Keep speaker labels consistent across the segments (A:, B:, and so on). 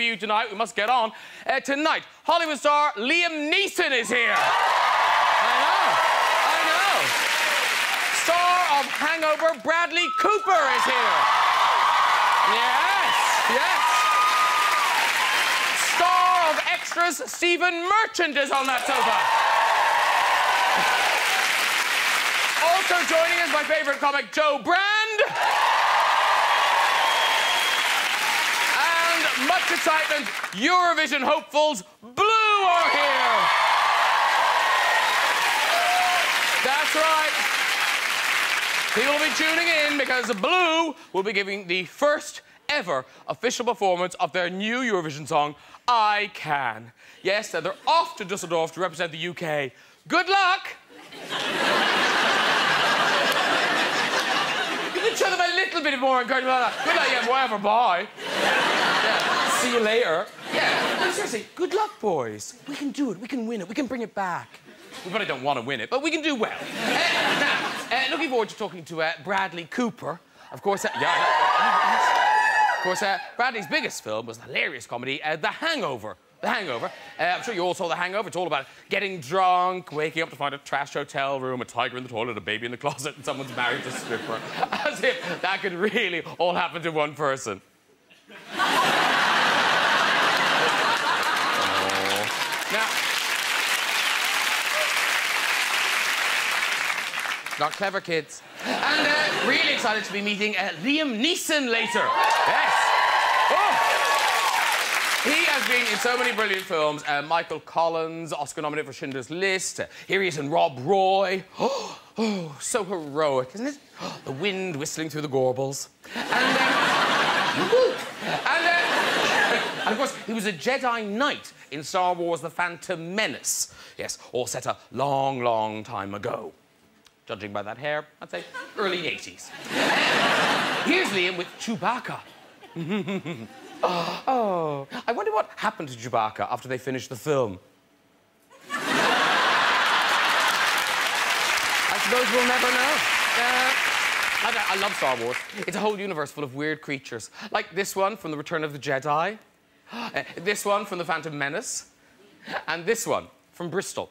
A: for you tonight. We must get on. Uh, tonight, Hollywood star Liam Neeson is here. I know. I know. Star of Hangover, Bradley Cooper is here. Yes, yes. Star of Extras, Stephen Merchant is on that sofa. Also joining us, my favourite comic, Jo Brand. And much excitement, Eurovision hopefuls, Blue are here. That's right. People will be tuning in because Blue will be giving the first ever official performance of their new Eurovision song, I Can. Yes, they're off to Dusseldorf to represent the UK. Good luck! show them a little bit more encouragement. Good luck, yeah, whatever, bye. See you later. Yeah, but seriously, good luck, boys. We can do it, we can win it, we can bring it back. We probably don't want to win it, but we can do well. Uh, now, uh, looking forward to talking to uh, Bradley Cooper. Of course, uh, yeah, of course, uh, Bradley's biggest film was the hilarious comedy uh, The Hangover. The Hangover. Uh, I'm sure you all saw The Hangover. It's all about getting drunk, waking up to find a trash hotel room, a tiger in the toilet, a baby in the closet, and someone's married to a stripper. As if that could really all happen to one person. Now, not clever kids. And uh, really excited to be meeting uh, Liam Neeson later. Yes. Oh. He has been in so many brilliant films. Uh, Michael Collins, Oscar nominated for Schindler's List. Here he is in Rob Roy. Oh, oh so heroic, isn't it? the wind whistling through the Gorbals. And, uh, and, uh, and, of course, he was a Jedi Knight in Star Wars The Phantom Menace. Yes, all set a long, long time ago. Judging by that hair, I'd say early 80s. Here's Liam with Chewbacca. Oh, I wonder what happened to Chewbacca after they finished the film. I suppose we'll never know. Uh, I, I, love Star Wars. It's a whole universe full of weird creatures. Like this one from The Return of the Jedi, uh, this one from The Phantom Menace, and this one from Bristol.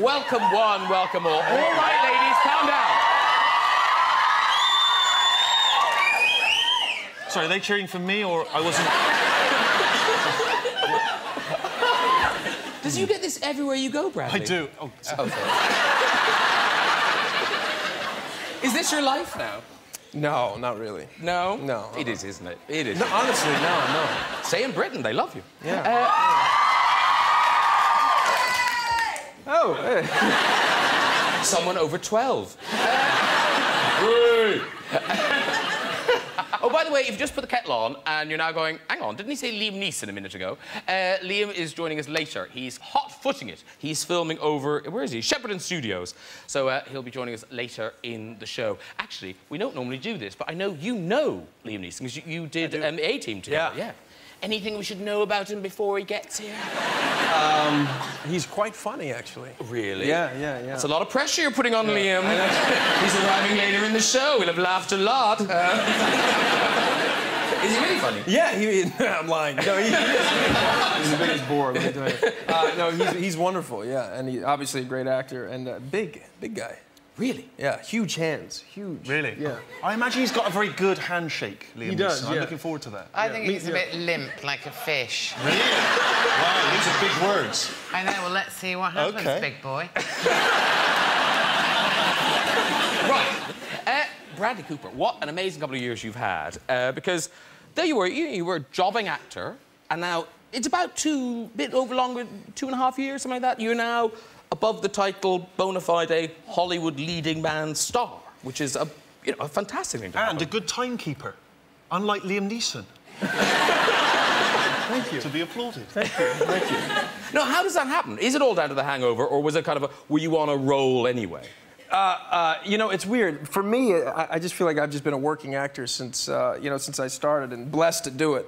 A: welcome one, welcome all. All right, ladies, calm down.
B: Sorry, are they cheering for me or I wasn't...
A: Does you get this everywhere you go, Bradley?
B: I do. Oh,
A: oh Is this your life now?
C: No, not really.
A: No?
C: No.
A: It is, isn't it? It is.
C: No, honestly, no, no.
A: Say in Britain, they love you.
C: Yeah. Uh, oh.
A: Someone over 12. Oh, by the way, you've just put the kettle on and you're now going, hang on, didn't he say Liam Neeson a minute ago? Uh, Liam is joining us later. He's hot-footing it. He's filming over, where is he? Shepperton Studios. So uh, he'll be joining us later in the show. Actually, we don't normally do this, but I know you know Liam Neeson because you, you, did um, A-Team together.
C: Yeah. yeah.
A: Anything we should know about him before he gets here?
C: Um, he's quite funny, actually.
A: Really?
C: Yeah, yeah, yeah.
A: It's a lot of pressure you're putting on yeah. Liam. he's arriving later in the show. We'll have laughed a lot. Uh... Is he really funny?
C: Yeah, he, I'm lying. No, he, he's the biggest bore. Let me tell you. Uh, no, he's, he's wonderful, yeah. And he's obviously a great actor and uh, big, big guy.
A: Really?
C: Yeah, huge hands, huge.
B: Really?
C: Yeah.
B: I imagine he's got a very good handshake, Liam
C: He does,
B: I'm looking forward to that.
D: I think he's a bit limp, like a fish.
B: Really? wow, these are big words.
D: I know, well, let's see what happens,
B: okay.
D: big boy.
A: right. Uh, Bradley Cooper, what an amazing couple of years you've had. Uh, because there you were. You, you were a jobbing actor, and now it's about two, bit over longer, two and a half years, something like that. You're now above the title bona fide Hollywood leading man star, which is a you know a fantastic thing to
B: And a good timekeeper, unlike Liam Neeson.
C: Thank you.
B: To be applauded. Thank you. Thank you.
A: Now, how does that happen? Is it all down to the hangover, or was it kind of a were you on a roll anyway?
C: Uh, you know, it's weird. For me, I, I just feel like I've just been a working actor since, uh, you know, since I started and blessed to do it.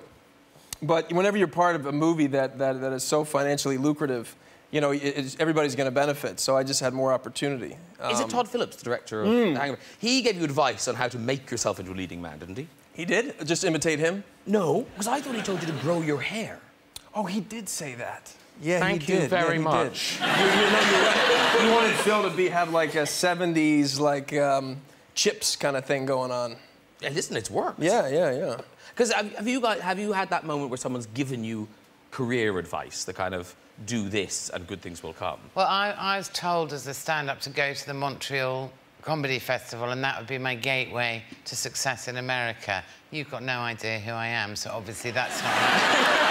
C: But whenever you're part of a movie that, that, that is so financially lucrative, you know, it's, everybody's going to benefit. So I just had more opportunity.
A: Is
C: Um,
A: it Todd Phillips, the director of. The Hangover? He gave you advice on how to make yourself into a leading man, didn't he?
C: He did? Just imitate him?
A: No, because I thought he told you to grow your hair.
C: Oh, he did say that. Yeah,
A: Thank
C: he
A: you
C: did.
A: very
C: yeah,
A: much.
C: You, you know, you're wanted Phil to be have like a '70s like um, chips kind of thing going on.
A: Yeah, listen, it's worked.
C: Yeah, yeah, yeah.
A: Because have, have you got have you had that moment where someone's given you career advice, the kind of do this and good things will come?
D: Well, I, I was told as a stand-up to go to the Montreal Comedy Festival, and that would be my gateway to success in America. You've got no idea who I am, so obviously that's not. right.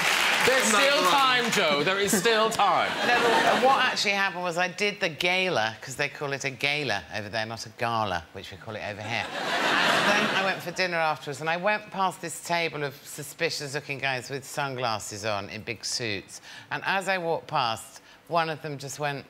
A: There's still time, Jo. There is still time.
D: No, but what actually happened was I did the gala, because they call it a gala over there, not a gala, which we call it over here. And then I went for dinner afterwards, and I went past this table of suspicious-looking guys with sunglasses on in big suits. And as I walked past, one of them just went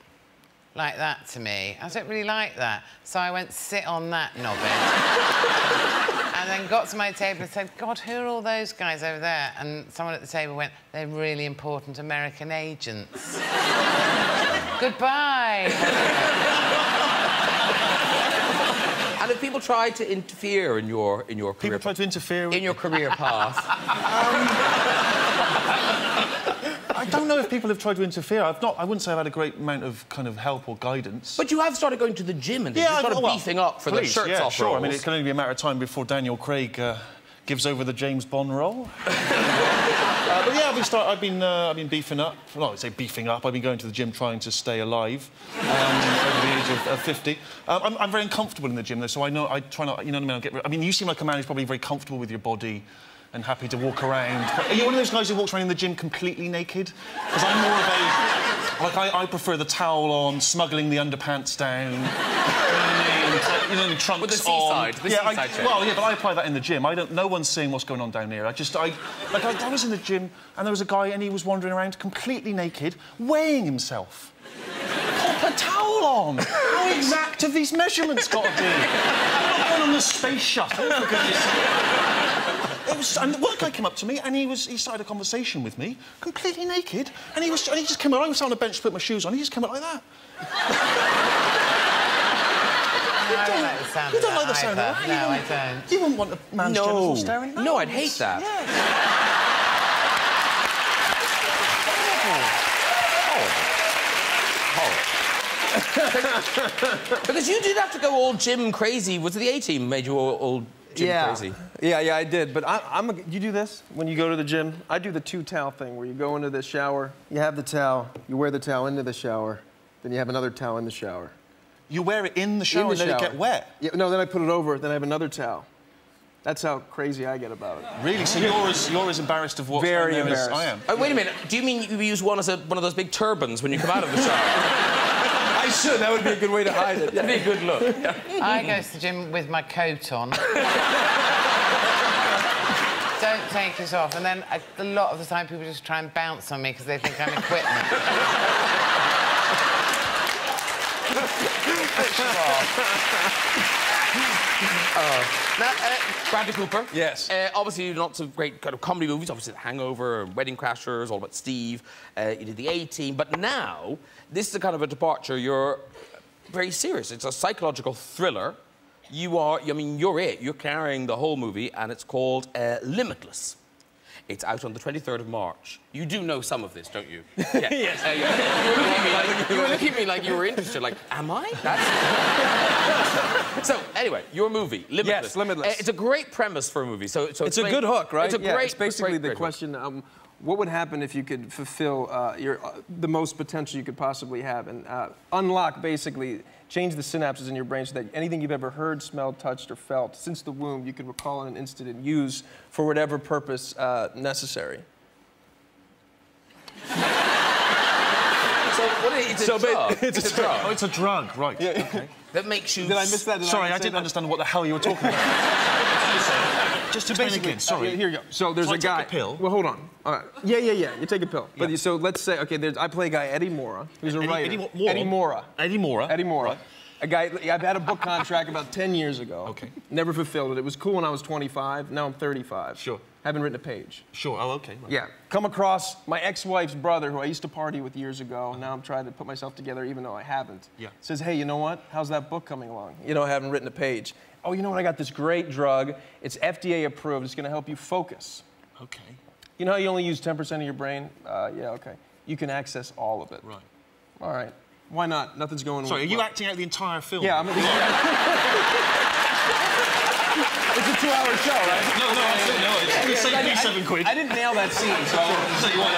D: like that to me. I don't really like that. So I went sit on that knobhead. and then got to my table and said, God, who are all those guys over there? And someone at the table went, they're really important American agents. Goodbye.
A: And if people try to interfere in your in your career
B: People try to interfere
A: in your career path,
B: I don't know if people have tried to interfere. I've not... I wouldn't say I've had a great amount of kind of help or guidance.
A: but you have started going to the gym and things. you
B: I've-
A: started
B: well,
A: beefing up for the
B: please,
A: shirts
B: yeah,
A: off
B: sure. I mean, it can only be a matter of time before Daniel Craig uh, gives over the James Bond role. uh, but yeah, I've been, start, I've been, uh, I've been beefing up. Well, I say beefing up. I've been going to the gym trying to stay alive um, over the age of, of 50. Um, I'm, I'm very uncomfortable in the gym, though, so I know I try not. You know what I mean? I'll get, I mean, you seem like a man who's probably very comfortable with your body. And happy to walk around. But are you one of those guys who walks around in the gym completely naked? Because I'm more of a like I, I prefer the towel on, smuggling the underpants down. You know what I mean? You know, the trunks
A: With the
B: on.
A: seaside, the
B: yeah,
A: seaside shape.
B: well, yeah, but I apply that in the gym. I don't. No one's seeing what's going on down here. I just, I, like, I, I was in the gym and there was a guy and he was wandering around completely naked, weighing himself. Pop a towel on. How exact have these measurements got to be? I'm not going on the space shuttle, for goodness sake. It was, and one guy came up to me and he was he started a conversation with me, completely naked, and he was and he just came up. I was on a bench to put my shoes on. He just came up like that.
D: No, I don't like the sound
B: You don't
D: that
B: like the sound
D: either.
B: of that?
D: No,
B: You
D: I
B: don't-
D: don't.
B: You wouldn't want a man's
A: No.
B: genitals staring.
A: No, I'd hate that.
B: Yeah.
A: because you did have to go all gym crazy. Was it the A team made you all, all gym
C: yeah.
A: crazy?
C: Yeah, yeah, I did. But I, I'm a, you do this when you go to the gym? I do the two towel thing where you go into the shower, you have the towel, you wear the towel into the shower, then you have another towel in the shower.
B: You wear it in the
C: In
B: shower
C: the
B: and let
C: shower.
B: it get wet.
C: Yeah, no, then I put it over, then I have another towel. That's how crazy I get about it.
B: Really? So you're as you're as embarrassed of what's
C: Very
B: down there as
C: embarrassed.
B: I am.
A: Oh, wait a minute. Do you mean you use one as a, one of those big turbans when you come out of the shower?
C: I should. That would be a good way to hide it.
A: That'd be a good look.
D: I go to the gym with my coat on. Don't take it off. And then a, a lot of the time people just try and bounce on me because they think I'm equipment.
A: Now, uh, Bradley Cooper.
C: Yes.
A: Uh, obviously, lots of great kind of comedy movies. Obviously, The Hangover, and Wedding Crashers, all about Steve. Uh, you did The A Team, but now this is a kind of a departure. You're very serious. It's a psychological thriller. You are. I mean, you're it. You're carrying the whole movie, and it's called uh, Limitless. It's out on the 23rd of March. You do know some of this, don't you? Yeah. yes. Uh, you, you were looking at me like you were looking at me like you were interested. Like, am I? That's... so anyway, your movie, Limitless.
C: Yes, Limitless.
A: Uh, it's a great premise for a movie. So, so
C: It's a good hook, right?
A: It's a
C: yeah,
A: great.
C: It's basically
A: great,
C: the
A: great
C: question: um, what would happen if you could fulfill uh, your, uh, the most potential you could possibly have and uh, unlock, basically, change the synapses in your brain so that anything you've ever heard, smelled, touched, or felt since the womb, you can recall in an instant and use for whatever purpose uh, necessary?
A: So what is it? It's a
C: So ba-
A: drug.
C: it's
A: It's,
C: a
A: a drug
B: Oh, it's a drug, right. Okay.
A: that makes you.
C: Did I miss that? Did
B: Sorry, I
C: say
B: didn't
C: that?
B: understand what the hell you were talking about. Just explain again, sorry.
C: Uh, here you go. So there's
B: So I
C: a
B: take
C: guy.
B: a pill?
C: Well, hold on. All right. Yeah, yeah, yeah. You take a pill. But
B: Yeah.
C: you, so let's say, okay, there's, I play a guy Eddie Morra, who's a
B: Eddie-
C: writer.
B: Eddie Morra?
C: Eddie Morra.
B: Eddie Morra.
C: Eddie Morra.
B: Right.
C: A guy. I've had a book contract about 10 years ago.
B: Okay.
C: Never fulfilled it. It was cool when I was 25. Now I'm 35.
B: Sure.
C: Haven't written a page.
B: Sure, oh, okay. right.
C: Yeah. Come across my ex-wife's brother, who I used to party with years ago. And now I'm trying to put myself together, even though I haven't.
B: Yeah.
C: Says, hey, you know what? How's that book coming along? You know, I haven't written a page. Oh, you know what? I got this great drug. It's FDA approved. It's going to help you focus.
B: Okay,
C: You know how you only use 10% of your brain? Uh, yeah, okay. You can access all of it.
B: right.
C: All right. Why not? Nothing's going
B: Sorry, are you acting out the entire film?
C: Yeah, I'm It's a two-hour show, right?
B: No, no, absolutely, no. It's you save me seven quid.
C: I didn't nail that scene, so
B: So you want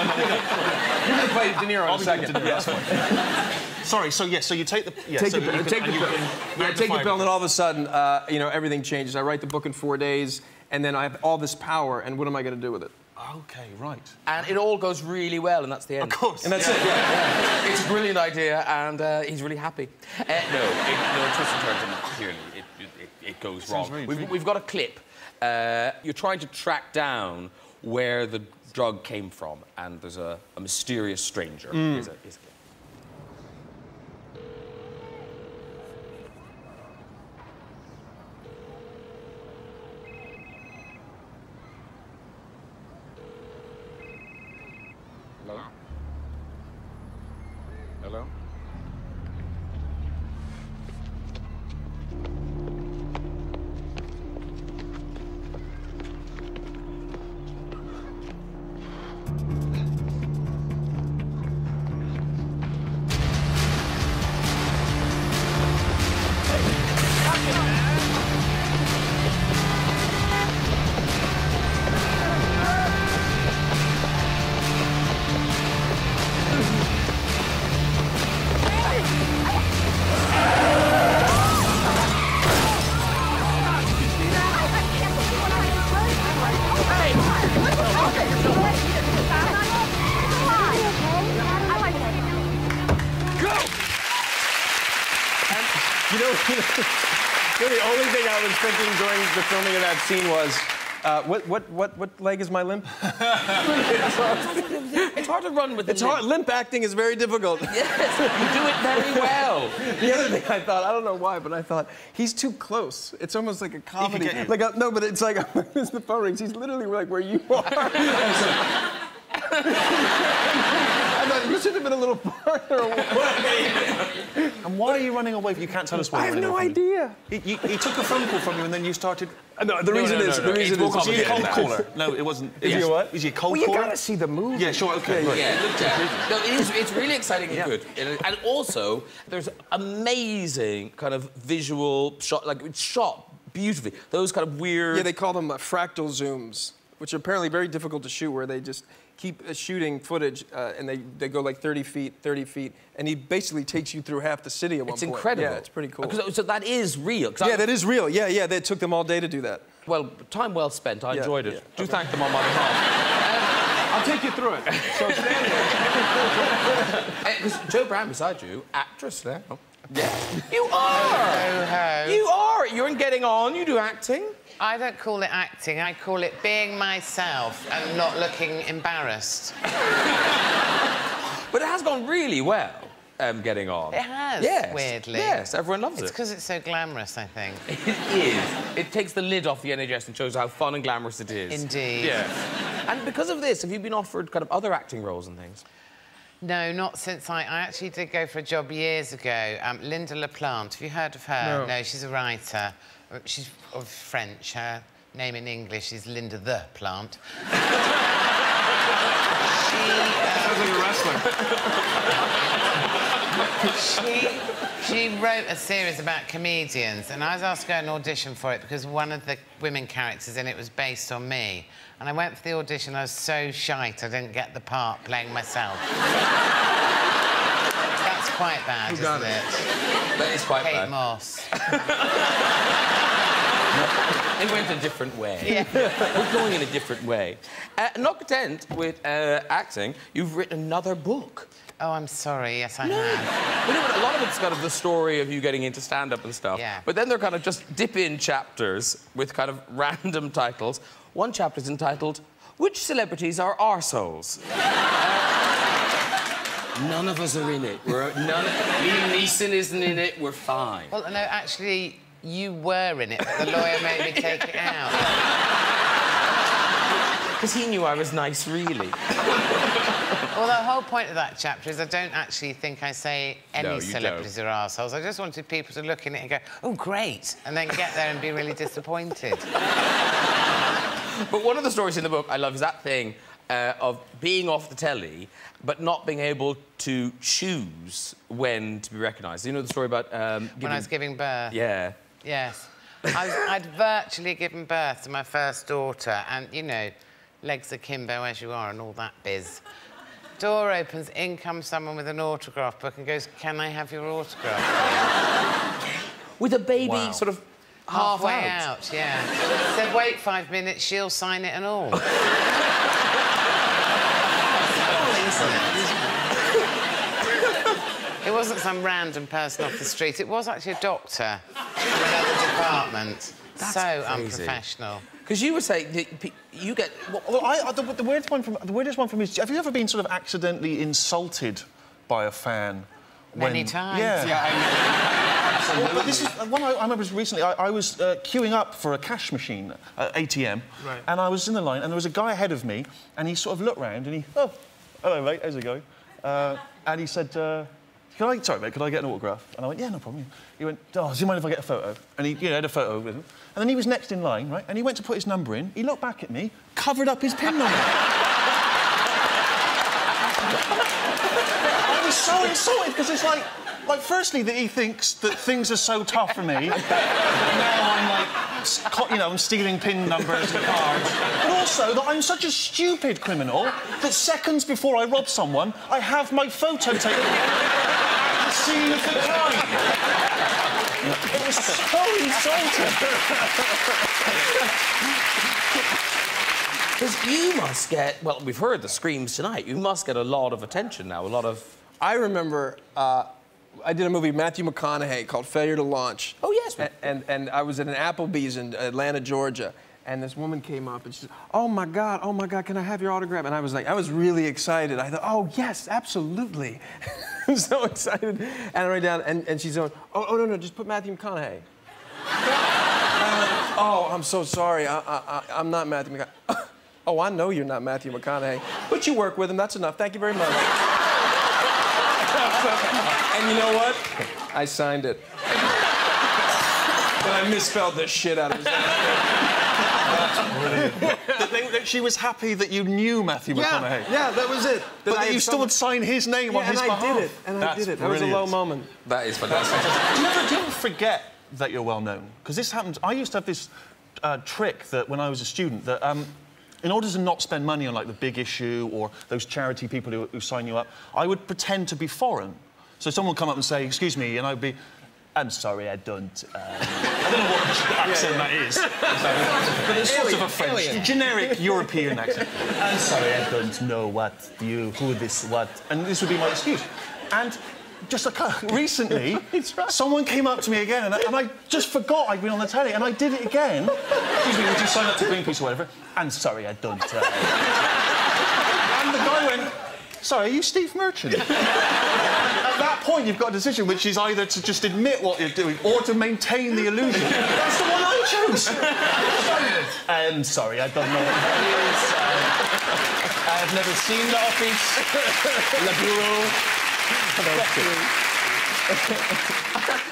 C: you're gonna play De Niro in a second.
B: good to do that, that's fine. Sorry, so yes, so you take the yeah,
C: Take
B: so
C: the,
B: you
C: pill- take the
B: and
C: pill. Yeah, take the
B: magnify
C: pill, and then all of a sudden, uh, you know, everything changes. I write the book in four days, and then I have all this power, and what am I going to do with it?
B: Okay, right.
A: And it all goes really well, and that's the end.
B: Of course.
C: And that's it. Yeah. yeah.
A: It's a brilliant idea, and uh, he's really happy. Uh, no, it, no, twists and turns, and clearly it, it, it, it goes wrong. we've, we've got a clip. Uh, you're trying to track down where the drug came from, and there's a, a mysterious stranger. Here's a, here's a clip. Hello? Hello?
C: that scene was, uh, what, what, what, what leg is my limp?
A: It's hard to run with
C: It's
A: the
C: hard. Limp acting is very difficult.
A: Yes, you do it very well.
C: The other thing I thought, I don't know why, but I thought he's too close. It's almost like a comedy. Like a, no, but it's like as the phone rings, he's literally like where you are. I thought you should have been a little farther away.
B: And why are you running away? You can't tell us why.
C: I have no
B: running away from
C: idea.
B: He, he, he took a phone call from you and then you started.
C: No, the
A: No,
C: reason
A: no,
C: is
A: no,
C: the reason
A: It's more
C: is
B: Was he a cold
A: complicated
B: caller? No, it wasn't.
C: Is he
B: Yes.
C: a what?
B: Is he a cold
C: Well, you
B: caller?
C: gotta see the movie.
B: Yeah, sure, okay.
C: Yeah.
A: Yeah, look, yeah. No, it is, it's really exciting and good. And- And also, there's amazing kind of visual shot, like it's shot beautifully. Those kind of weird.
C: Yeah, they call them uh, fractal zooms, which are apparently very difficult to shoot, where they just keep uh, shooting footage uh, and they, they go like 30 feet, 30 feet, and he basically takes you through half the city at one
A: it's
C: point.
A: incredible.
C: Yeah, it's pretty cool.
A: Because- So that is real. 'Cause I-
C: yeah, that is real. Yeah, yeah, they took them all day to do that.
A: Well, time well spent. I
C: Yeah,
A: enjoyed it.
C: yeah.
A: Do thank them on my behalf.
C: I'll take you through it. So stand there.
A: Because Jo Brand beside you, actress now. Yeah. You are.
D: Ho-ho.
A: You are. You're in Getting On. You do acting.
D: I don't call it acting, I call it being myself and not looking embarrassed.
A: But it has gone really well. Um, getting on.
D: It has,
A: Yes.
D: weirdly.
A: Yes, everyone loves
D: It's
A: it.
D: It's because it's so glamorous, I think.
A: It is. It takes the lid off the NHS and shows how fun and glamorous it is.
D: Indeed.
A: Yeah. And because of this, have you been offered kind of other acting roles and things?
D: No, not since I, I actually did go for a job years ago. Um, Lynda La Plante, have you heard of her?
C: No.
D: she's a writer. She's of French. Her name in English is Linda the Plant. she, um,
C: Sounds like a wrestler.
D: she, she wrote a series about comedians, and I was asked to go and audition for it because one of the women characters in it was based on me. And I went for the audition, I was so shite I didn't get the part playing myself. That's quite bad, isn't
C: it?
D: it?
A: That is quite
D: Kate
A: bad.
D: Moss.
A: It went a different way.
D: Yeah.
A: We're going in a different way. Uh, not content with uh, acting, you've written another book.
D: Oh, I'm sorry. Yes, I have.
A: You know, a lot of it's kind of the story of you getting into stand-up and stuff.
D: Yeah.
A: But then they're kind of just dip-in chapters with kind of random titles. One chapter is entitled, Which Celebrities Are Arseholes? None of us are in it. We're, none, Liam Neeson isn't in it. We're fine.
D: Well, no, actually, you were in it, but the lawyer made me take it out.
A: Because he knew I was nice, really.
D: Well, the whole point of that chapter is I don't actually think I say any
A: No, you
D: celebrities are arseholes. I just wanted people to look in it and go, oh, great, and then get there and be really disappointed.
A: But one of the stories in the book I love is that thing uh, of being off the telly, but not being able to choose when to be recognised. You know the story about um,
D: When I was giving birth.
A: Yeah.
D: Yes. I was, I'd virtually given birth to my first daughter, and, you know, legs akimbo as you are and all that biz. Door opens, in comes someone with an autograph book and goes, Can I have your autograph?
A: With a baby
B: Wow.
A: sort of half
D: Halfway
A: out.
D: out, yeah. Said, Wait five minutes, she'll sign it and all. It wasn't some random person off the street. It was actually a doctor from another department.
A: That's
D: so
A: crazy.
D: unprofessional.
A: Because you were saying that pe- you get. Well,
B: Well, I, the, the, weirdest one from, the weirdest one for me is, have you ever been sort of accidentally insulted by a fan?
D: Many times.
B: Yeah.
C: Yeah,
B: Well, but this is uh, one I, I remember recently. I, I was uh, queuing up for a cash machine, uh, ATM,
C: Right.
B: and I was in the line, and there was a guy ahead of me, and he sort of looked round, and he, oh, hello mate, how's it going? Uh, and he said, uh, can I, sorry mate, could I get an autograph? And I went, yeah, no problem. He went, oh, do you mind if I get a photo? And he you know, had a photo with him, and then he was next in line, right? And he went to put his number in. He looked back at me, covered up his pin number. I was so insulted because it's like, like, firstly, that he thinks that things are so tough for me. now I'm like, you know, I'm stealing pin numbers and cards. But also that I'm such a stupid criminal that seconds before I rob someone, I have my photo taken at the scene of the crime. It was so insulting.
A: Because you must get. Well, we've heard the screams tonight. You must get a lot of attention now. A lot of.
C: I remember uh, I did a movie, Matthew McConaughey, called Failure to Launch.
A: Oh, yes.
C: And, and, and I was at an Applebee's in Atlanta, Georgia. And this woman came up and she said, Oh my God, oh my God, can I have your autograph? And I was like, I was really excited. I thought, Oh, yes, absolutely. I'm so excited. And I write down, and, and she's going, Oh, oh, no, no, just put Matthew McConaughey. Uh, oh, I'm so sorry. I, I, I, I'm not Matthew McConaughey. Oh, I know you're not Matthew McConaughey, but you work with him. That's enough. Thank you very much. And you know what? I signed it. but I misspelled the shit out of his name.
B: That, they- that she was happy that you knew Matthew McConaughey.
C: Yeah, yeah, that was it.
B: But
C: I
B: that
C: had
B: you still
C: someone-
B: would sign his name
C: Yeah,
B: on his
C: and
B: behalf.
C: I did it. And I
B: That's
C: did it. That was a low moment.
A: That is fantastic.
B: do, you ever, do you ever forget that you're well known? Because this happens. I used to have this uh, trick that when I was a student that. Um, in order to not spend money on like the big issue or those charity people who, who sign you up, I would pretend to be foreign. So someone would come up and say, "Excuse me," and I'd be, "I'm sorry, I don't." Uh... I don't know what accent that is, but it's sort of a French, generic European accent. I'm sorry, I don't know what you, who this, what, and this would be my excuse. And just a, cou- recently, someone came up to me again, and I, and I just forgot I'd been on the telly, and I did it again. Excuse me, would you sign up to Greenpeace or whatever? I'm sorry, I don't. Uh... and the guy went, "Sorry, are you Steve Merchant?" At that point, you've got a decision, which is either to just admit what you're doing or to maintain the illusion. That's the one I chose. I'm sorry, I don't know what that is. Uh, I've never seen the office, Le Bureau.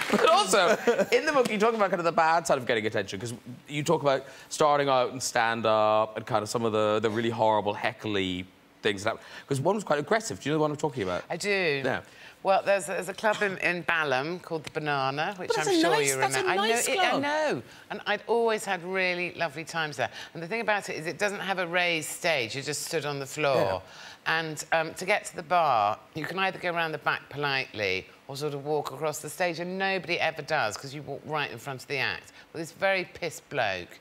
A: But also, in the book, you talk about kind of the bad side of getting attention because you talk about starting out and stand up and kind of some of the, the really horrible heckly things. Because one was quite aggressive. Do you know the one I'm talking about?
D: I do.
A: Yeah.
D: Well, there's, there's a club in, in Balham called the Banana, which I'm sure
A: nice-
D: you
A: that's a
D: remember.
A: nice
D: I know, it- I know. And I'd always had really lovely times there. And the thing about it is, it doesn't have a raised stage. You just stood on the floor. Yeah. And um, to get to the bar, you can either go around the back politely or sort of walk across the stage, and nobody ever does because you walk right in front of the act. Well, this very pissed bloke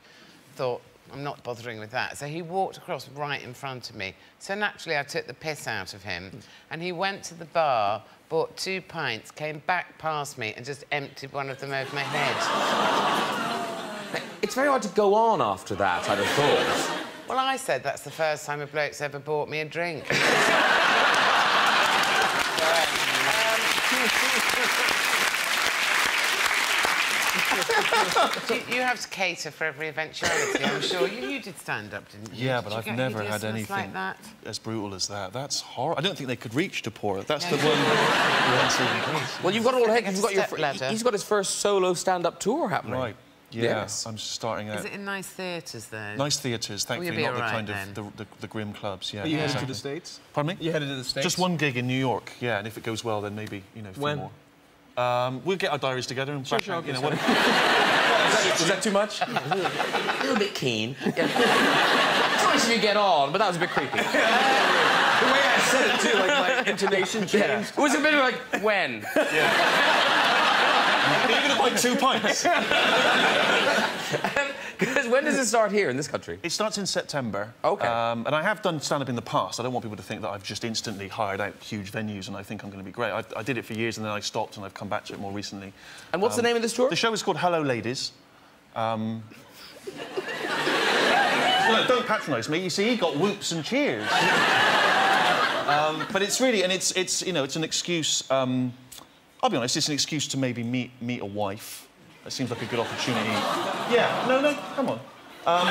D: thought, I'm not bothering with that. So he walked across right in front of me. So naturally, I took the piss out of him. And he went to the bar, bought two pints, came back past me, and just emptied one of them over my head.
A: It's very hard to go on after that, I'd have thought.
D: well, I said that's the first time a bloke's ever bought me a drink. Um, you, you have to cater for every eventuality, I'm sure. You, you did stand up, didn't you?
B: Yeah,
D: Did
B: but
D: you
B: I've
D: get
B: never had
D: hideousness
B: anything
D: like that.
B: as brutal as that. That's horrible. I don't think they could reach to pour it. That's the
D: No.
B: one. That's.
A: Well, you've got all ahead.
D: Get
A: You've got your.
D: ladder.
A: He's got his first solo stand-up tour happening.
B: Right. Yeah.
A: Yes.
B: I'm starting out.
D: Is it in nice theatres, though?
B: Nice theatres, thankfully,
D: be
B: not
D: all
B: the kind
D: then.
B: of the, the, the grim clubs. Yeah.
C: Are you headed to the States?
B: Pardon me?
C: You headed to the States?
B: Just one gig in New York. Yeah, and if it goes well, then maybe you know a few
C: When?
B: more. Um, we'll get our diaries together and
C: Sure,
B: back
C: sure,
B: you know,
C: okay,
B: what-
C: Was that too much?
A: A little bit keen. Yeah. it's nice if you get on, but that was a bit creepy.
C: the way I said it, too, like my intonation
A: Yeah.
C: changed.
A: It was a bit like when.
B: Are you going to buy two pints?
A: Because when does it start here in this country?
B: It starts in September.
A: Okay.
B: Um, and I have done stand-up in the past. I don't want people to think that I've just instantly hired out huge venues and I think I'm going to be great. I, I did it for years and then I stopped and I've come back to it more recently.
A: And what's the name of this tour?
B: The show is called Hello Ladies. Um... no, don't patronise me. You see, he got whoops and cheers. um, but it's really, and it's, it's, you know, it's an excuse. Um, I'll be honest, it's an excuse to maybe meet meet a wife. That seems like a good opportunity. Yeah, no, no, come on. Um,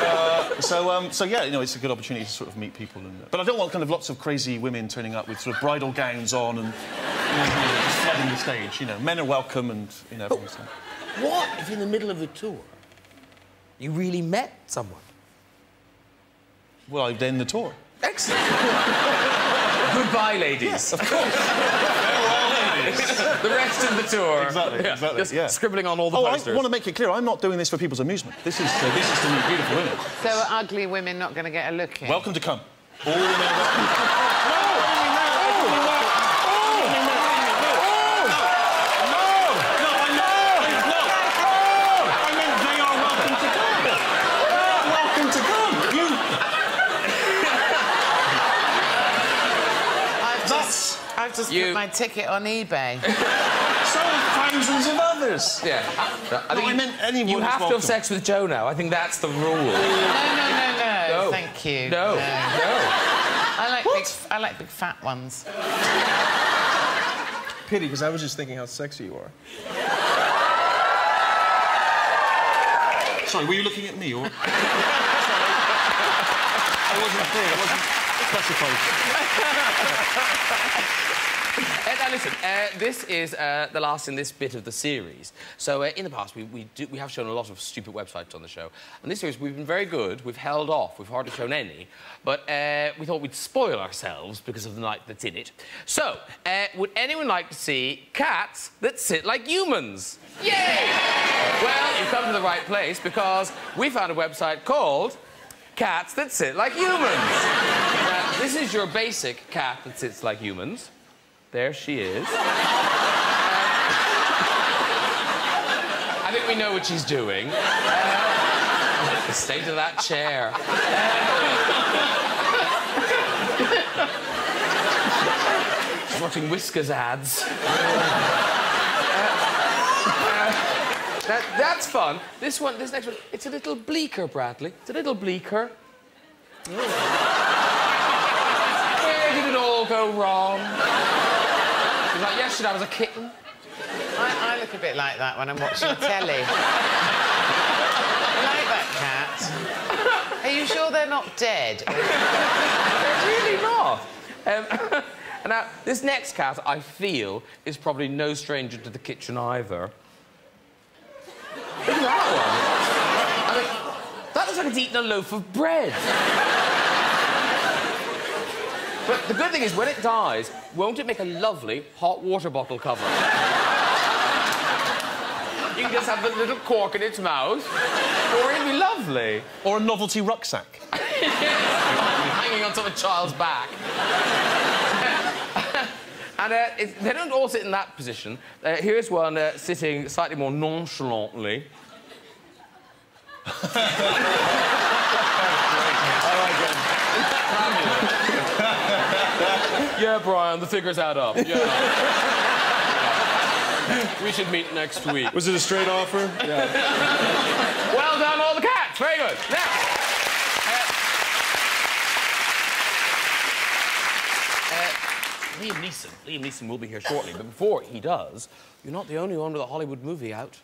B: uh, so, um, so yeah, you know, it's a good opportunity to sort of meet people. And, but I don't want kind of lots of crazy women turning up with sort of bridal gowns on and you know, just flooding the stage. You know, men are welcome and you know. everyone's there.
A: What if in the middle of the tour you really met someone?
B: Well, I'd end the tour.
A: Excellent. Goodbye, ladies. Yes, of course. the rest of the tour.
B: Exactly, exactly,
A: Just
B: yeah.
A: scribbling on all the
B: Oh, I want to make it clear, I'm not doing this for people's amusement. This is, uh, this is to meet beautiful women.
D: So are ugly women not going to get a look in?
B: Welcome to come. All women are welcome.
D: I've just, I've just
A: You-
D: put my ticket on eBay.
B: So have thousands of others.
A: Yeah. I,
B: No, I meant anyone
A: You have to have sex with Jo now. I think that's the rule.
D: No, no, no, no.
A: No.
D: Thank you.
A: No, no.
D: I like big, I like big fat ones.
C: Pity, because I was just thinking how sexy you are.
B: Sorry, were you looking at me or? I wasn't clear. I wasn't specified.
A: Uh, now listen, uh, this is uh, the last in this bit of the series. So uh, in the past, we, we, do, we have shown a lot of stupid websites on the show. And this series, we've been very good. We've held off. We've hardly shown any. But uh, we thought we'd spoil ourselves because of the night that's in it. So, uh, would anyone like to see cats that sit like humans? Yay! well, you've come to the right place because we found a website called Cats That Sit Like Humans. This is your basic cat that sits like humans. There she is. I think we know what she's doing. Uh, state of that chair. She's watching Whiskers ads. Uh, that, that's fun. This one, this next one, it's a little bleaker, Bradley. It's a little bleaker. Go wrong? She's like, yesterday I was a kitten.
D: I, I look a bit like that when I'm watching telly. I like that cat. Are you sure they're not dead?
A: They're really not. Um, and now, this next cat, I feel, is probably no stranger to the kitchen either. Look at that one. I mean, that looks like it's eating a loaf of bread. But the good thing is, when it dies, won't it make a lovely hot water bottle cover? you can just have the little cork in its mouth. Or it'd be lovely.
B: Or a novelty rucksack.
A: Hanging on top of a child's back. and uh, it, they don't all sit in that position. Uh, here's one uh, sitting slightly more nonchalantly. Yeah, Brian, the figures add up. Yeah. we should meet next week.
E: Was it a straight offer? Yeah.
A: well done, all the cats. Very good. Now. uh, uh, Liam Neeson. Liam Neeson will be here shortly, but before he does, you're not the only one with a Hollywood movie out.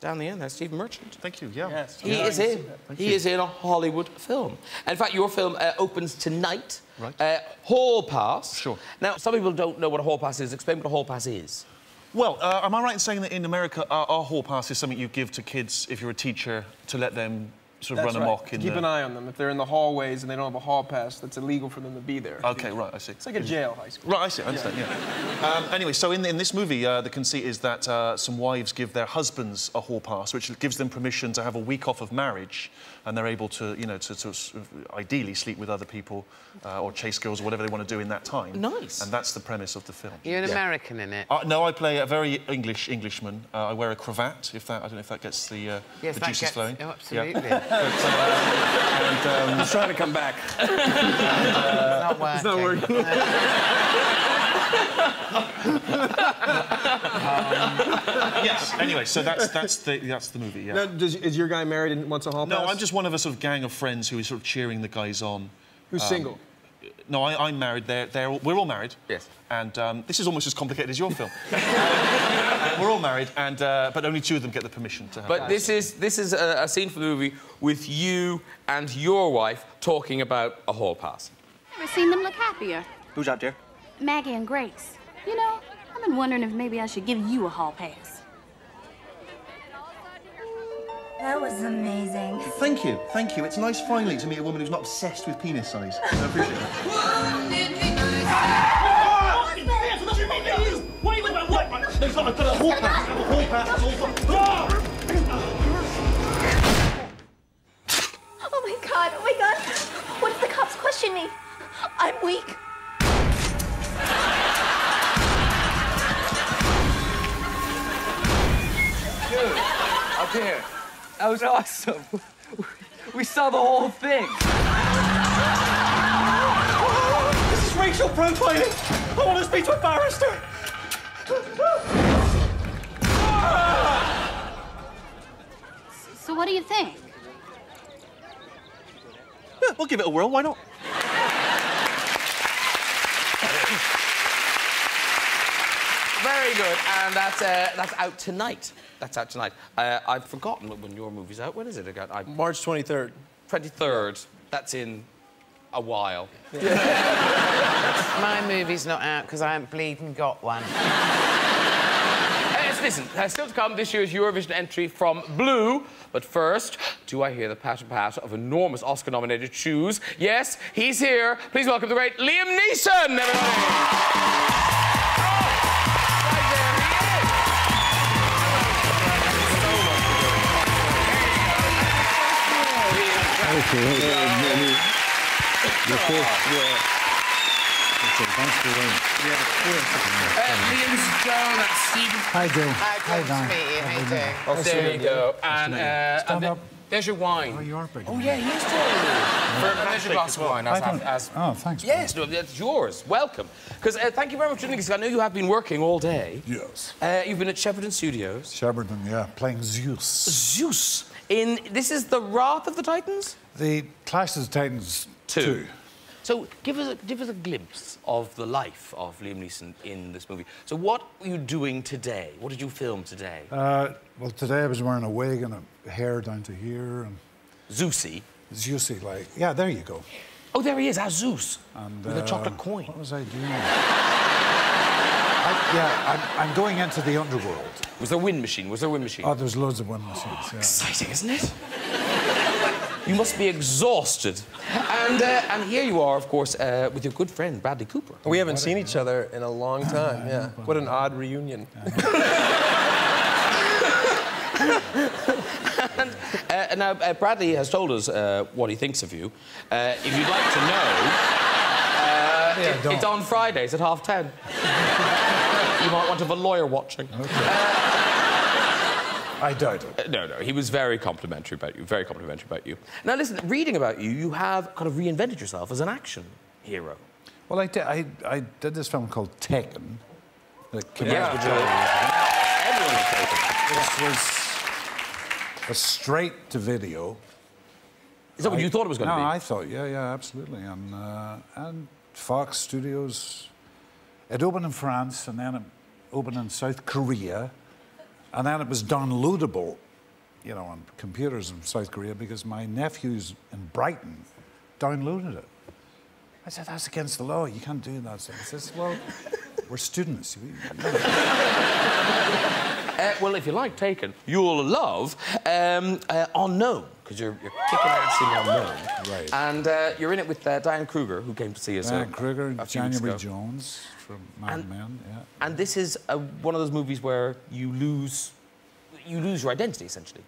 A: Down the end, there's Stephen Merchant.
B: Thank you, yeah.
C: Yes.
A: He is in. He is in a Hollywood film. In fact, your film uh, opens tonight.
B: Right.
A: Uh, hall pass.
B: Sure.
A: Now, some people don't know what a hall pass is. Explain what a hall pass is.
B: Well, uh, am I right in saying that in America, our, our hall pass is something you give to kids if you're a teacher to let them sort of
C: That's
B: run
C: right.
B: amok in
C: keep
B: the...
C: an eye on them. If they're in the hallways and they don't have a hall pass, that's illegal for them to be there.
B: Okay, right, I see.
C: It's like a jail high school.
B: Right, I see, I understand, yeah. Um, anyway, so in, in this movie, uh, the conceit is that uh, some wives give their husbands a hall pass, which gives them permission to have a week off of marriage, and they're able to, you know, to, to sort of ideally sleep with other people uh, or chase girls or whatever they want to do in that time.
A: Nice.
B: And that's the premise of the film.
D: You're an American in it.
B: Uh, no, I play a very English Englishman. Uh, I wear a cravat, if that, I don't know if that gets the, uh,
D: yes,
B: the
D: that
B: juices
D: gets...
B: flowing.
D: Oh,
B: Yeah.
D: Absolutely.
B: And, um,
C: He's trying to come back.
D: It's not working.
C: It's not working.
B: yes, anyway, so that's, that's, the, that's the movie, yeah.
C: Now, does, is your guy married and wants a hall
B: No,
C: pass?
B: I'm just one of a sort of gang of friends who is sort of cheering the guys on.
C: Who's single?
B: No, I, I'm married. They're, they're all, we're all married.
A: Yes.
B: And um, this is almost as complicated as your film. We're all married, and uh, but only two of them get the permission to have.
A: But this is this is a, a scene from the movie with you and your wife talking about a hall pass.
F: Never seen them look happier.
G: Who's out there?
F: Maggie and Grace. You know, I've been wondering if maybe I should give you a hall pass.
H: That was amazing.
G: Thank you, thank you. It's nice finally to meet a woman who's not obsessed with penis size. I appreciate that.
H: Oh my god, oh my god. What if the cops question me? I'm weak.
I: Dude, Up here. That was awesome. We saw the whole thing.
G: This is racial profiling. I want to speak to a barrister.
F: So what do you think?
G: Yeah, we'll give it a whirl. Why not?
A: Very good, and that's uh, that's out tonight. That's out tonight. Uh, I've forgotten when your movie's out. When is it again? I,
C: March 23rd.
A: 23rd. That's in a while.
D: My movie's not out because I haven't bleeding got one.
A: Listen, uh, still to come this year's Eurovision entry from Blue. But first, do I hear the patter patter of enormous Oscar nominated shoes? Yes, he's here. Please welcome the great Liam Neeson, everybody. Right there he is. Uh, Liam's Jo, that's Stephen.
J: Hi, Jo.
D: Hi, good to meet you. How you doing?
A: There you go. And, uh, and
J: Stand up.
A: there's your wine.
J: Oh, you are big.
A: Oh, yeah, he is totally. For a pleasure glass of wine.
J: I
A: As, as,
J: Oh, thanks.
A: Yes, no, that's yours. Welcome. Because uh, thank you very much for doing this. I know you have been working all day.
J: Yes.
A: Uh, you've been at Shepperton Studios.
J: Shepperton, yeah, playing Zeus.
A: Zeus. In this is the Wrath of the Titans.
J: The Clash of the Titans
A: Two.
J: 2.
A: So give us a, give us a glimpse of the life of Liam Neeson in this movie. So what were you doing today? What did you film today?
J: Uh, well, today I was wearing a wig and a hair down to here and
A: Zeusy.
J: Zeusy, like... Yeah, there you go.
A: Oh, there he is, as Zeus,
J: And,
A: with a
J: uh,
A: chocolate coin.
J: What was I doing? I, yeah, I'm, I'm going into the underworld.
A: Was there a wind machine? Was there a wind machine?
J: Oh, there's loads of wind machines, yeah.
A: Exciting, isn't it? you must be exhausted. And and, uh, and here you are, of course, uh, with your good friend, Bradley Cooper.
C: We haven't seen each other in a long time. Yeah. What an odd reunion.
A: and, uh, now, uh, Bradley has told us uh, what he thinks of you. Uh, if you'd like to know, uh,
J: Yeah,
A: it- it's on Fridays at half ten. you might want to have a lawyer watching.
J: I don't.
A: Uh, no, no, he was very complimentary about you, very complimentary about you. Now, listen, reading about you, you have kind of reinvented yourself as an action hero.
J: Well, I did, I, I did this film called Taken. That came
A: Yeah.
J: out with Joe.
A: Everyone is taken.
J: This was a straight to video.
A: Is that what
J: I-
A: you thought it was going to
J: no,
A: be?
J: No, I thought, yeah, yeah, absolutely. And, uh, and Fox Studios, it opened in France and then it opened in South Korea. And then it was downloadable, you know, on computers in South Korea because my nephews in Brighton downloaded it. I said, that's against the law. You can't do that. He says, well, we're students.
A: Uh, well, if you like Taken, you'll love um, uh, Unknown, because you're, you're kicking ass in Unknown.
J: Right.
A: And uh, you're in it with uh, Diane Kruger, who came to see us. uh,
J: Diane Kruger,
A: a
J: January. Jones from Mad
A: And-
J: Men, yeah.
A: And this is uh, one of those movies where you lose, you lose your identity, essentially.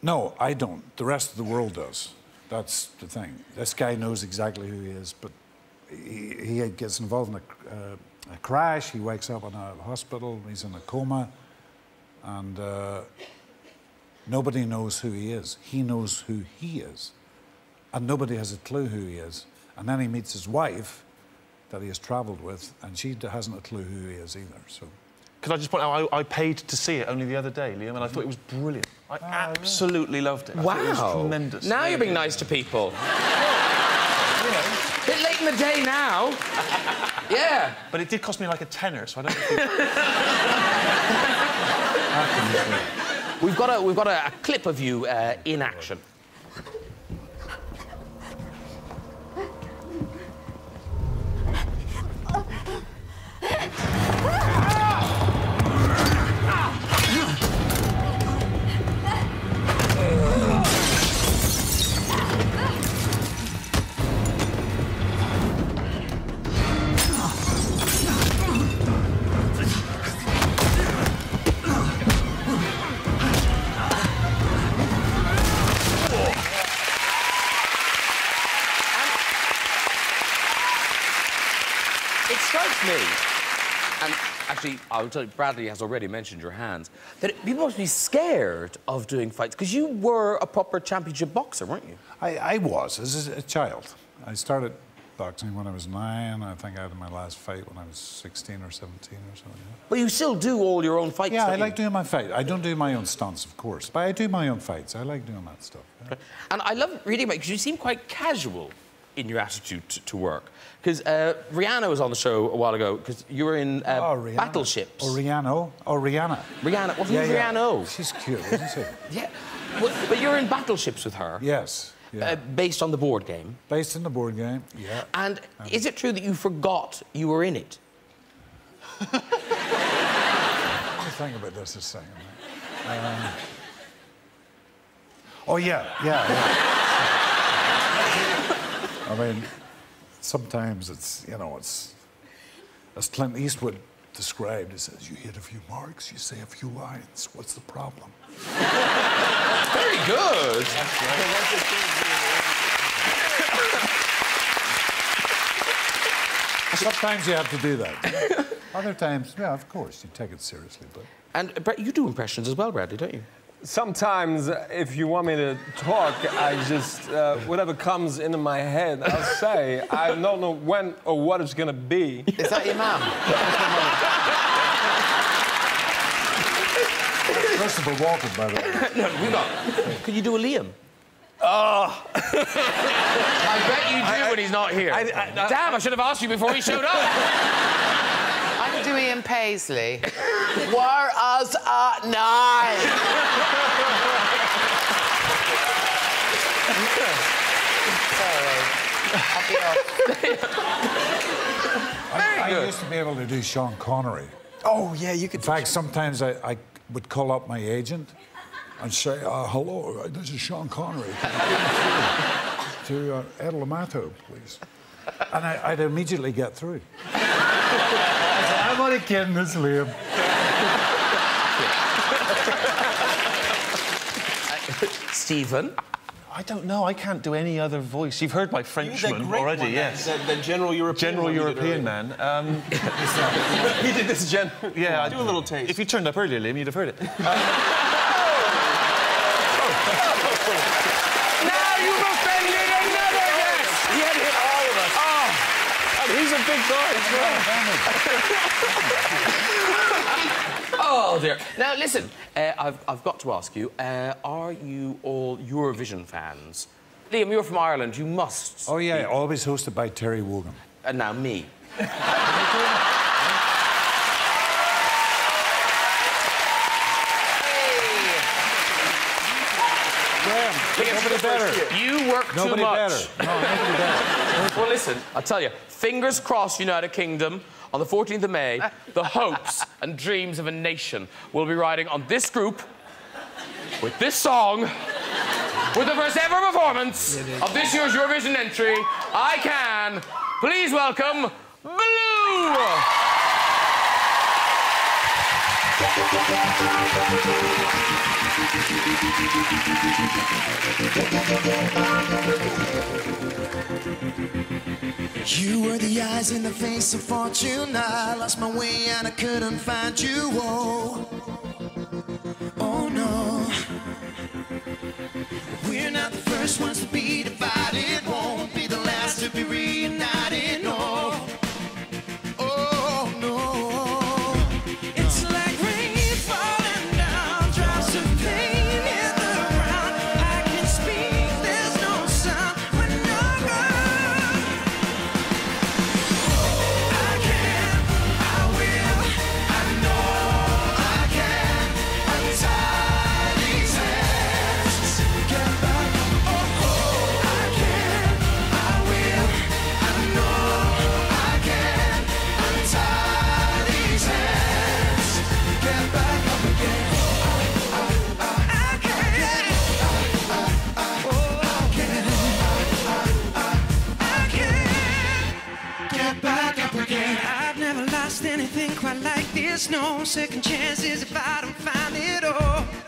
J: No, I don't. The rest of the world does. That's the thing. This guy knows exactly who he is, but he, he gets involved in a, uh, a crash. He wakes up in a hospital. He's in a coma, and uh, nobody knows who he is. He knows who he is, and nobody has a clue who he is. And then he meets his wife, that he has travelled with, and she hasn't a clue who he is either. So.
B: Can I just point out, I, I paid to see it only the other day, Liam, and I thought it was brilliant. I oh, absolutely loved it. I thought it was tremendous.
A: Now you're being nice to people. Bit late in the day now. yeah.
B: But it did cost me like a tenner, so I don't think...
A: We've got a, we've got a, a clip of you uh, in action. Actually, I'll tell you, Bradley has already mentioned your hands, that people must be scared of doing fights because you were a proper championship boxer, weren't you?
J: I, I was as a child. I started boxing when I was nine. I think I had my last fight when I was 16 or 17 or something.
A: But you still do all your own fights.
J: Yeah, I
A: you?
J: like doing my fight. I don't do my own stunts, of course, but I do my own fights. I like doing that stuff. yeah.
A: And I love reading about because you seem quite casual in your attitude to, to work. Because uh, Rihanna was on the show a while ago because you were in uh,
J: Oh, Rihanna.
A: Battleships.
J: Oh, Rihanna. Oh, Rihanna.
A: Rihanna. Well,
J: Yeah, yeah.
A: Rihanna?
J: She's cute, isn't she?
A: Yeah. Well, but you're in Battleships with her.
J: yes. Yeah.
A: Uh, based on the board game.
J: Based on the board game. Yeah.
A: And is it true that you forgot you were in it?
J: Let me think about this a second. Um, oh, yeah, yeah, yeah. I mean, sometimes it's, you know, it's, as Clint Eastwood described, he says, you hit a few marks, you say a few lines. What's the problem?
A: Very good.
J: Sometimes you have to do that. Other times, yeah, of course, you take it seriously, but.
A: And Brett, you do impressions as well, Bradley, don't you?
C: Sometimes, if you want me to talk, I just, uh, whatever comes into my head, I'll say. I don't know when or what it's gonna be.
D: Is that your mum?
J: Christopher Walken, by the way.
A: no, we got. Could you do a Liam?
C: Oh.
A: I bet you do when he's not here.
C: I- I- I-
A: Damn, I should have asked you before he showed up.
D: I can do Ian Paisley. Were us at night. Sorry. I'll be off.
J: I, I used to be able to do Sean Connery.
C: Oh, yeah, you could.
J: In fact, sometimes I, I would call up my agent and say, uh, hello, this is Sean Connery. to uh, Ed Limato, please. And I, would immediately get through. I said, I'm only kidding, it's Liam.
A: Stephen?
B: I don't know. I can't do any other voice. You've heard my Frenchman already,
C: one,
B: yes.
C: That, that general European
B: General European man. Um,
C: he did this general.
B: yeah, I,
C: Do a little taste.
B: If you turned up earlier, Liam, you'd have heard it.
A: Now you've offended another guest!
C: He had hit all of us.
A: Oh,
C: And he's a big guy as well.
A: oh dear. Now, listen, uh, I've, I've got to ask you, uh, are you all Eurovision fans? Liam, you're from Ireland. You must.
J: Oh, yeah, always hosted by Terry Wogan.
A: And now me.
J: nobody better.
A: You work
J: Nobody
A: too much.
J: better. No, nobody better.
A: Well, listen, I'll tell you, fingers crossed, United Kingdom, on the 14th of May, the hopes and dreams of a nation will be riding on this group with this song, with the first ever performance of this year's Eurovision entry. I can please welcome Blue!
E: You were the eyes in the face of fortune. I lost my way and I couldn't find you. Oh, oh no. We're not the first ones to be divided. Won't be the last to be. No second chances if I don't find it. Oh,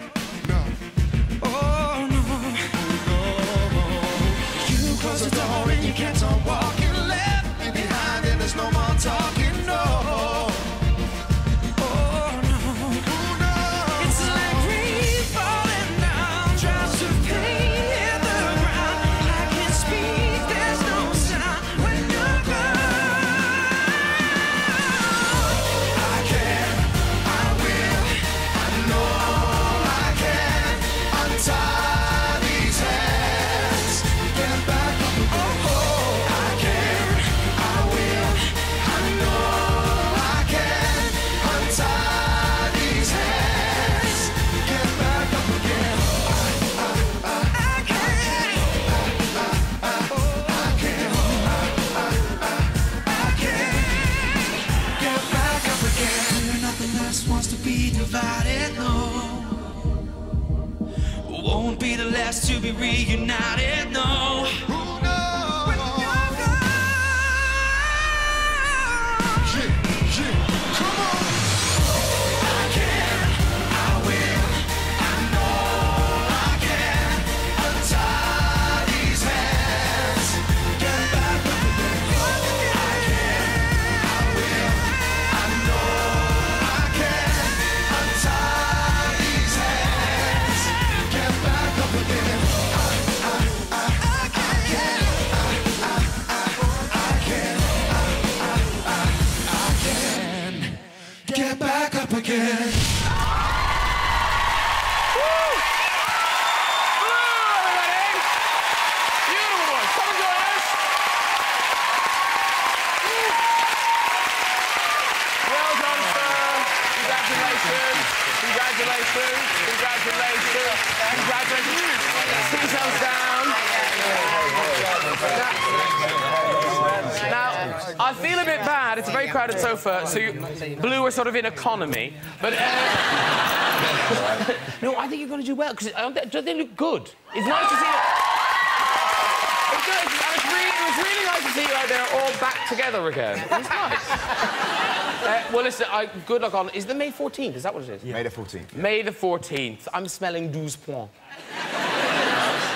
E: be reunited,
A: very crowded sofa, so you, Blue are sort of in economy. But uh, no, I think you're going to do well because don't they look good? It's nice to see. That. good. And it's really, it was really nice to see you out there all back together again. It's nice. Uh, well, listen, I, good luck on. Is the May 14th? Is that what it is? Yeah.
K: May the 14th.
A: May the 14th. I'm smelling 12 points.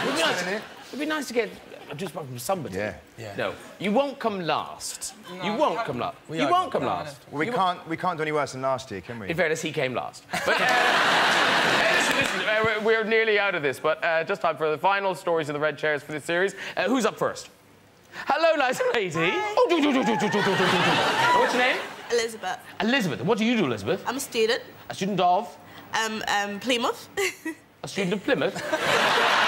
A: It'd be nice, it'd be nice to get a juice point from somebody.
K: Yeah.
A: No, you won't come last. No, you won't come last. You won't come last.
K: Well, we
A: You
K: can't, we can't do any worse than last year, can we?
A: In fairness, he came last. But uh, listen, listen, uh, we're- we're nearly out of this, but uh, just time for the final stories of the red chairs for this series. Uh, who's up first? Hello, nice lady. Oh, do, do, do, do, do, do, do, do, do. What's your name?
L: Elizabeth.
A: Elizabeth. What do you do, Elizabeth?
L: I'm a student.
A: A student of?
L: Um, um, Plymouth.
A: A student of Plymouth?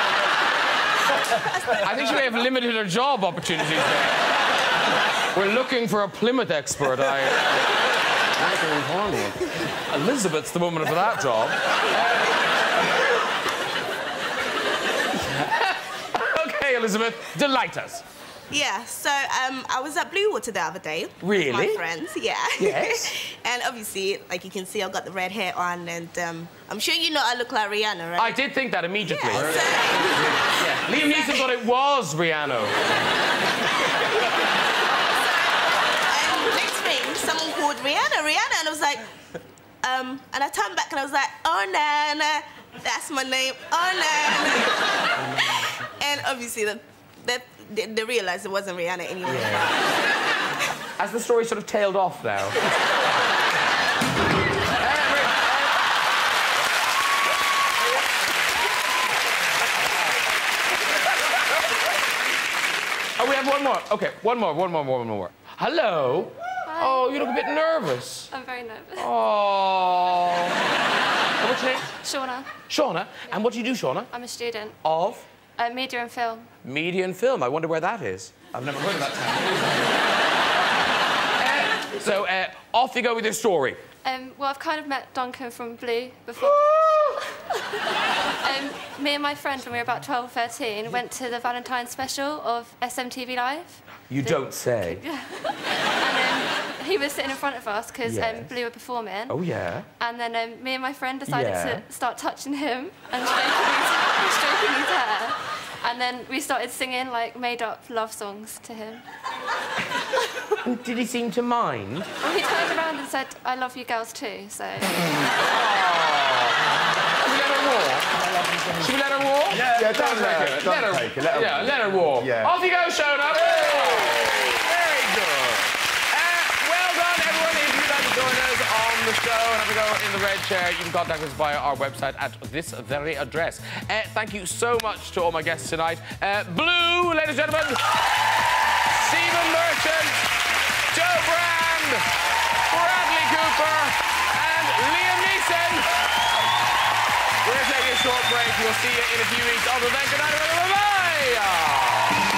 A: I think she may have limited her job opportunities there. We're looking for a Plymouth expert. I. Elizabeth's the woman for that job. okay, Elizabeth, delight us.
L: Yeah, so um, I was at Bluewater the other day. Really with my friends, yeah.
A: Yes.
L: and obviously, like you can see, I've got the red hair on, and um, I'm sure you know I look like Rihanna, right?
A: I did think that immediately.
L: Yeah, so-
A: Yeah. Liam Neeson thought it was Rihanna.
L: and next thing, someone called Rihanna, Rihanna, and I was like, um, and I turned back and I was like, oh, Nana, that's my name, oh, Nana. and obviously, the, that, they, they realized it wasn't Rihanna anymore.
A: As the story sort of tailed off now. Oh, we have one more. Okay, one more, one more, more, one more. Hello. Hi. Oh, you look a bit nervous.
M: I'm very nervous.
A: Oh. What's your name?
M: Shauna,
A: Shauna. And what do you do, Shauna?
M: I'm a student.
A: Of
M: Uh, media and film.
A: media and film. I wonder where that is. I've never heard of that town. Uh, so, uh, off you go with your story.
M: Um, well, I've kind of met Duncan from Blue before. um, me and my friend, when we were about 12 or 13, went to the Valentine's special of SMTV Live.
A: You don't say.
M: And he was sitting in front of us because um, Blue were performing.
A: Oh, yeah.
M: And then um, me and my friend decided
A: Yeah.
M: to start touching him and stroking his, stroking his hair. And then we started singing like made up love songs to him.
A: Did he seem to mind?
M: Well, he turned around and said, I love you girls too, so.
A: Should we let her walk? Should we let her walk?
K: Yeah, yeah, don't
A: take
K: let her-
A: it.
K: don't
A: Let her,
K: take it, let her
A: yeah,
K: walk.
A: let her walk.
K: Yeah.
A: Off you go, Shona. Very good. Uh, well done, everyone. If you'd like to join us on the show and have a go in the red chair, you can contact us via our website at this very address. Uh, thank you so much to all my guests tonight. Uh, Blue, ladies and gentlemen, Stephen Merchant, Jo Brand, Bradley Cooper, and Liam Neeson. We're taking a short break. We'll see you in a few weeks. Until then, good night. Bye-bye.